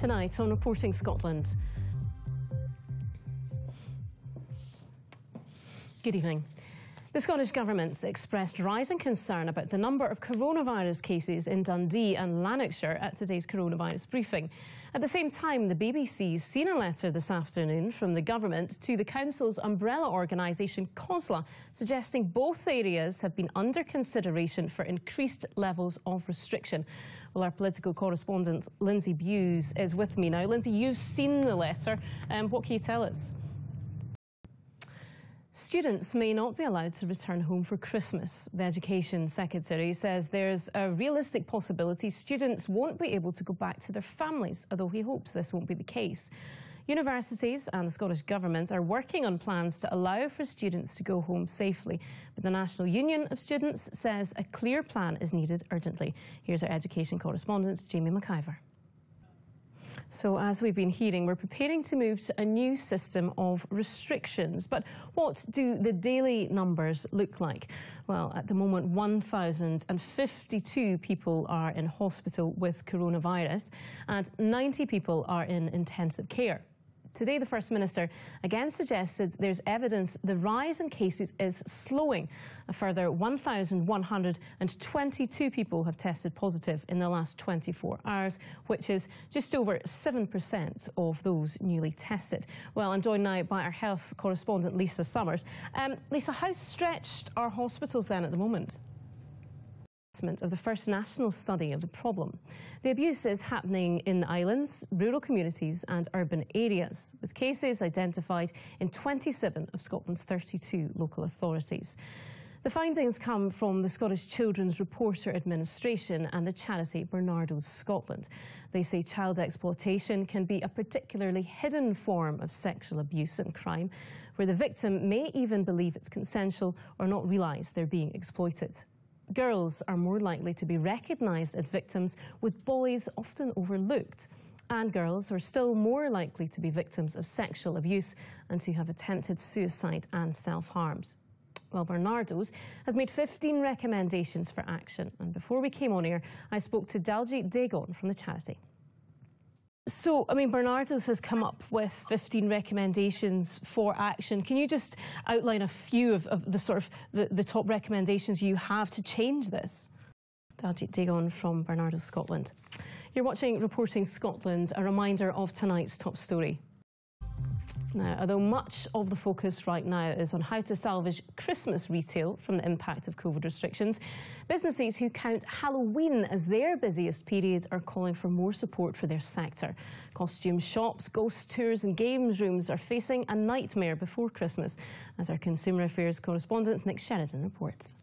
Tonight on Reporting Scotland. Good evening. The Scottish Government's expressed rising concern about the number of coronavirus cases in Dundee and Lanarkshire at today's coronavirus briefing. At the same time, the BBC's seen a letter this afternoon from the Government to the Council's umbrella organisation COSLA, suggesting both areas have been under consideration for increased levels of restriction. Well, our political correspondent Lynsey Bews is with me now. Lynsey, you've seen the letter. Um, what can you tell us? Students may not be allowed to return home for Christmas. The Education Secretary says there's a realistic possibility students won't be able to go back to their families, although he hopes this won't be the case. Universities and the Scottish Government are working on plans to allow for students to go home safely. But the National Union of Students says a clear plan is needed urgently. Here's our education correspondent, Jamie McIvor. So as we've been hearing, we're preparing to move to a new system of restrictions. But what do the daily numbers look like? Well, at the moment, 1,052 people are in hospital with coronavirus and 90 people are in intensive care. Today, the First Minister again suggested there's evidence the rise in cases is slowing. A further 1,122 people have tested positive in the last 24 hours, which is just over 7% of those newly tested. Well, I'm joined now by our health correspondent, Lisa Summers. Um, Lisa, how stretched are hospitals then at the moment? Of the first national study of the problem. The abuse is happening in islands, rural communities and urban areas, with cases identified in 27 of Scotland's 32 local authorities. The findings come from the Scottish Children's Reporter Administration and the charity Barnardo's Scotland. They say child exploitation can be a particularly hidden form of sexual abuse and crime, where the victim may even believe it's consensual or not realise they're being exploited. Girls are more likely to be recognised as victims, with boys often overlooked. And girls are still more likely to be victims of sexual abuse and to have attempted suicide and self-harms. Well, Barnardo's has made 15 recommendations for action. And before we came on air, I spoke to Daljit Dagon from the charity. So, I mean, Barnardo's has come up with 15 recommendations for action. Can you just outline a few of, of the sort of the, the, top recommendations you have to change this? Daljit Dagon from Bernardo Scotland. You're watching Reporting Scotland, a reminder of tonight's top story. Now, although much of the focus right now is on how to salvage Christmas retail from the impact of COVID restrictions, businesses who count Halloween as their busiest period are calling for more support for their sector. Costume shops, ghost tours and games rooms are facing a nightmare before Christmas, as our Consumer Affairs correspondent Nick Sheridan reports.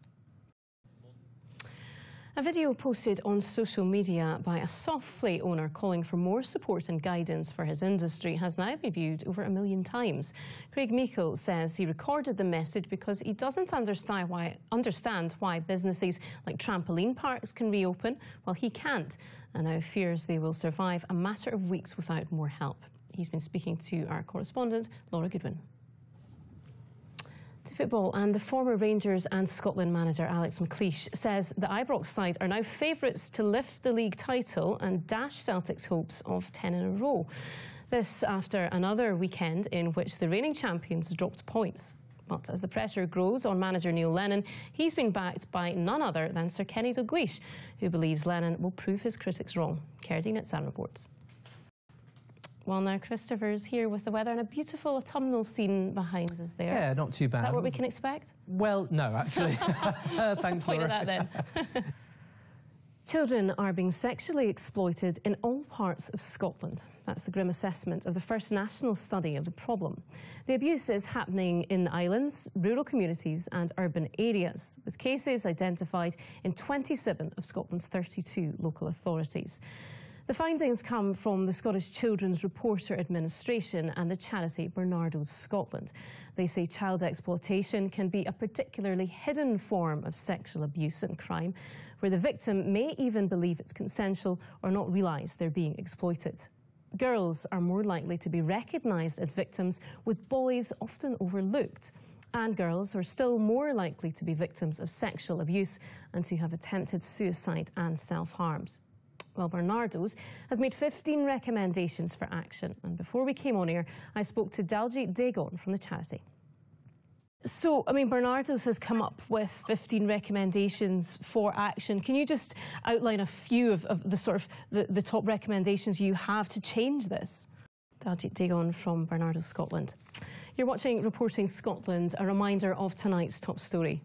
A video posted on social media by a soft play owner calling for more support and guidance for his industry has now been viewed over a million times. Craig Meikle says he recorded the message because he doesn't understand why, understand why businesses like trampoline parks can reopen while he can't, and now fears they will survive a matter of weeks without more help. He's been speaking to our correspondent, Laura Goodwin football and the former Rangers and Scotland manager Alex McLeish says the Ibrox side are now favourites to lift the league title and dash Celtic's hopes of 10 in a row. This after another weekend in which the reigning champions dropped points. But as the pressure grows on manager Neil Lennon, he's been backed by none other than Sir Kenny Dalglish, who believes Lennon will prove his critics wrong. Kheredine Idessane reports. Well, now Christopher's here with the weather and a beautiful autumnal scene behind us there. Yeah, not too bad. Is that what we can expect? Well, no, actually. Uh, What's Thanks, the point Laura. of that then? Children are being sexually exploited in all parts of Scotland. That's the grim assessment of the first national study of the problem. The abuse is happening in the islands, rural communities and urban areas, with cases identified in 27 of Scotland's 32 local authorities. The findings come from the Scottish Children's Reporter Administration and the charity Barnardo's Scotland. They say child exploitation can be a particularly hidden form of sexual abuse and crime, where the victim may even believe it's consensual or not realise they're being exploited. Girls are more likely to be recognised as victims, with boys often overlooked. And girls are still more likely to be victims of sexual abuse and to have attempted suicide and self-harms. Well, Barnardo's has made 15 recommendations for action. And before we came on air, I spoke to Daljit Dagon from the charity. So, I mean, Barnardo's has come up with 15 recommendations for action. Can you just outline a few of, of the sort of the, the, top recommendations you have to change this? Daljit Dagon from Barnardo Scotland. You're watching Reporting Scotland, a reminder of tonight's top story.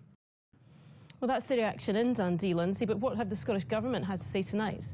Well, that's the reaction in Dundee, Lynsey, but what have the Scottish Government had to say tonight?